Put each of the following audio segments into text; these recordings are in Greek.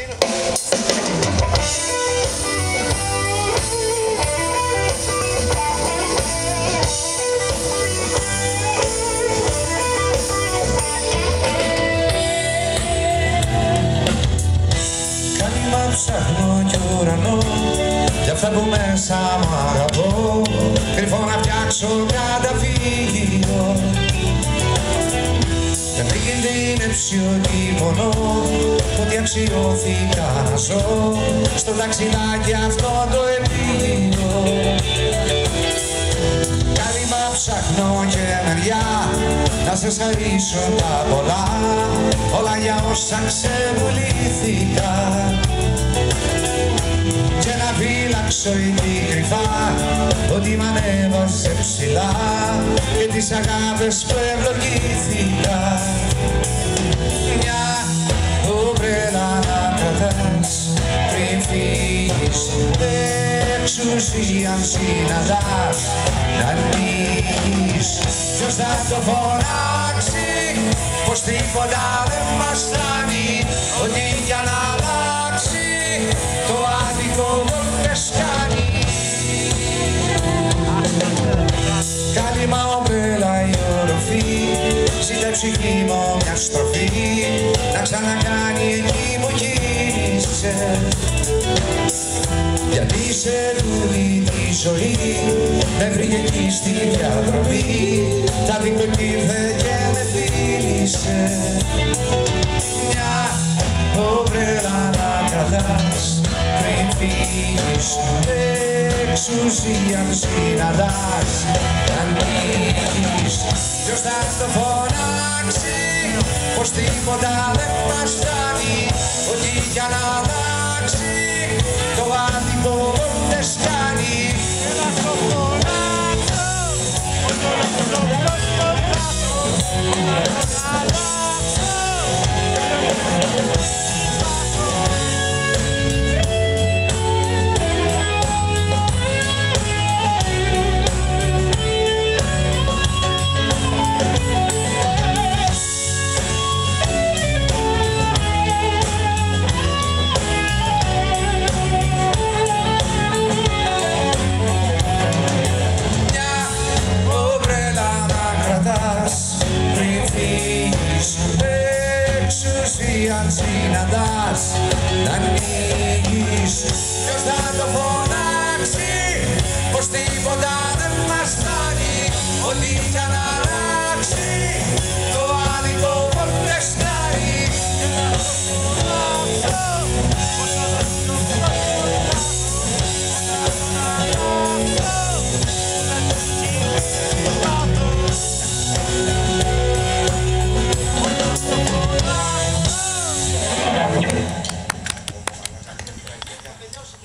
Καλήμα ψάχνω κι ουρανό. Για αυτά που μέσα μου αγαπώ. Κρυφό να φτιάξω καταφύγιο δεν κινδύνεψε ότι πονώ ότι αξιώθηκα να ζω. Στο ταξιδάκι αυτό το επίγειο Κάλυμα ψάχνω και μεριά να σε χαρίσω τα πολλά. Όλα για όσα ξεβουλήθηκα και να φύλαξω εκεί κρυφά ότι μ' ανέβασε ψηλά. Και τις αγάπες που ευλογήθηκα φύγεις εξουσία συναντάς να ανοίγεις ποιος θα το φωνάξει πως τίποτα δεν μας φτάνει ότι για να αλλάξει το άδικο μορφές κάνει. Κάλυμα ομπρέλα η οροφή Ζήτα ψυχή μου μια στροφή Να ξανακάνει εκεί που γύρισε Γιατί σε τούτη τη ζωή Με βρήκε εκεί στη διαδρομή Τα δίκο ήρθε και με φίλησε. Μια ομπρέλα να κρατάς Πριν φύγεις εξουσία συναντάς. Να ανοίγεις ποιος θα το φωνάξει πως τίποτα δεν μας φτάνει ότι για να εξουσία συναντάς να ανοίγεις. Ποιος θα το φωνάξει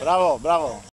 Brawo, brawo.